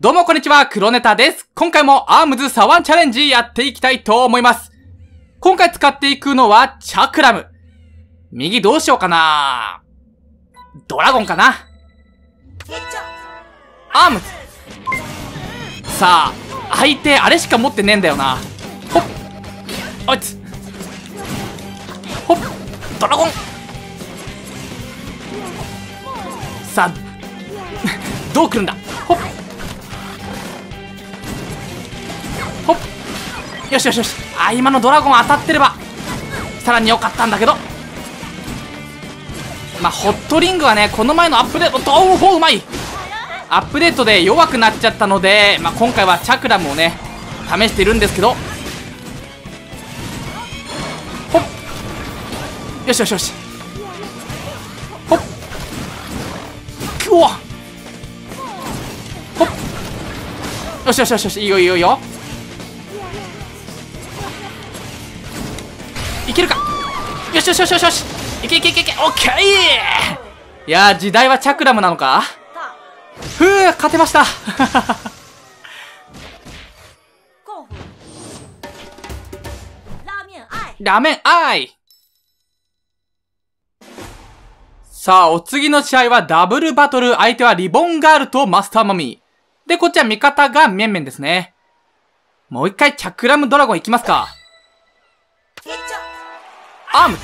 どうもこんにちは、黒ネタです。今回もアームズサワンチャレンジやっていきたいと思います。今回使っていくのは、チャクラム。右どうしようかなドラゴンかなアームズ。さあ、相手あれしか持ってねえんだよな。ほっ。あいつ。ほっ。ドラゴン。さあ、どう来るんだほっ。よしよしよし。あ今のドラゴン当たってれば。さらに良かったんだけど。まあホットリングはねこの前のアップデートどうほうまい。アップデートで弱くなっちゃったので、まあ、今回はチャクラムをね試してるんですけど。ほっよしよしよし。ほっくわ。ほっよしよしよし。いいよいいよいいよ。よしよしよしよしよしいけいけいけいけオッケーいや時代はチャクラムなのか？ふう勝てましたラーメンアイさあ、お次の試合はダブルバトル。相手はリボンガールとマスターマミー。で、こっちは味方がメンメンですね。もう一回チャクラムドラゴンいきますか。アーム。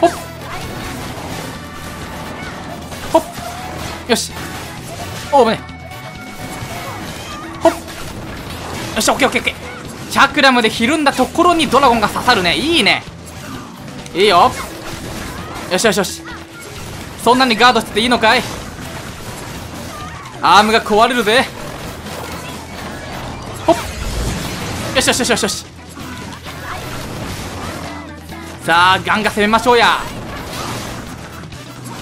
ほっほっよし。おおねほっよしオッケーオッケーオッケー。チャクラムでひるんだところにドラゴンが刺さるね。いいね。いいよ。よしよしよし。そんなにガードしてていいのかい？アームが壊れるぜ。ほっよしよしよしよし。さあガンガン攻めましょうや。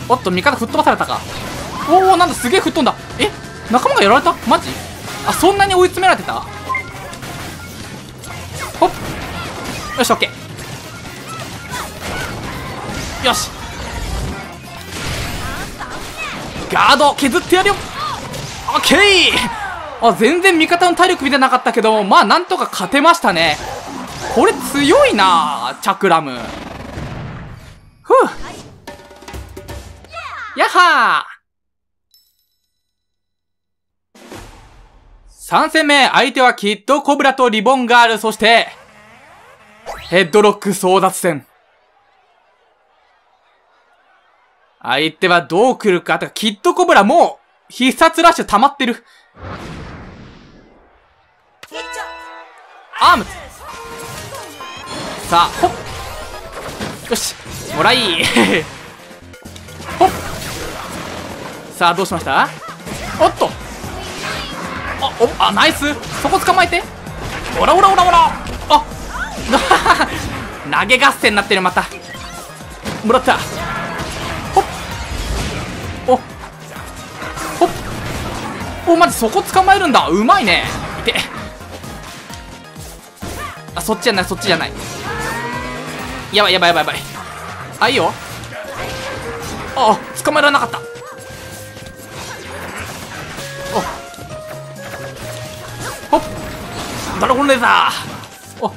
おっと味方吹っ飛ばされたか。おおなんだすげえ吹っ飛んだ。え仲間がやられた？マジ？あそんなに追い詰められてた？ほっ。よしオッケー。よし。ガード削ってやるよ。オッケー。あ全然味方の体力見てなかったけどまあなんとか勝てましたね。これ強いなチャクラム。ふう。やっはー。3戦目、相手はきっとコブラとリボンガール、そして、ヘッドロック争奪戦。相手はどう来るか、キットコブラもう必殺ラッシュ溜まってる。アームさあほっ。よしもらい。ほっ。さあどうしました？おっと。あおあナイス。そこ捕まえて。オラオラオラオラあ 投げ合戦になってるまた。もらった。ほっ。お。ほっ。おマジそこ捕まえるんだ。うまいね。いて。あそっちじゃないそっちじゃない。やばいやばいやばいやばい。あいいよ。あ捕まえられなかった。お。ほっ。ドラゴンレーザー。お。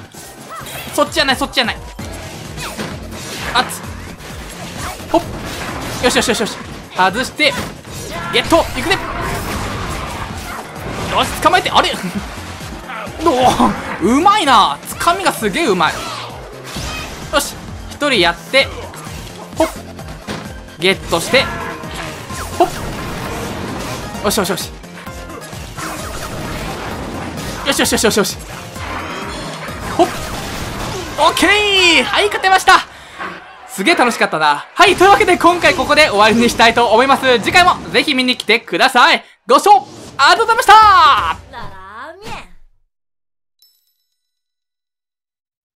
そっちじゃないそっちじゃない。あつほっ。よしよしよしよし。外して。ゲット。いくねよし捕まえて。あれ。おうまいな。つかみがすげえうまい。よし1人やってほっゲットしてほっよしよしよしよしよしよしよしよしほっオッケーはい勝てましたすげえ楽しかったな。はい、というわけで今回ここで終わりにしたいと思います。次回もぜひ見に来てください。ご視聴ありがとうございました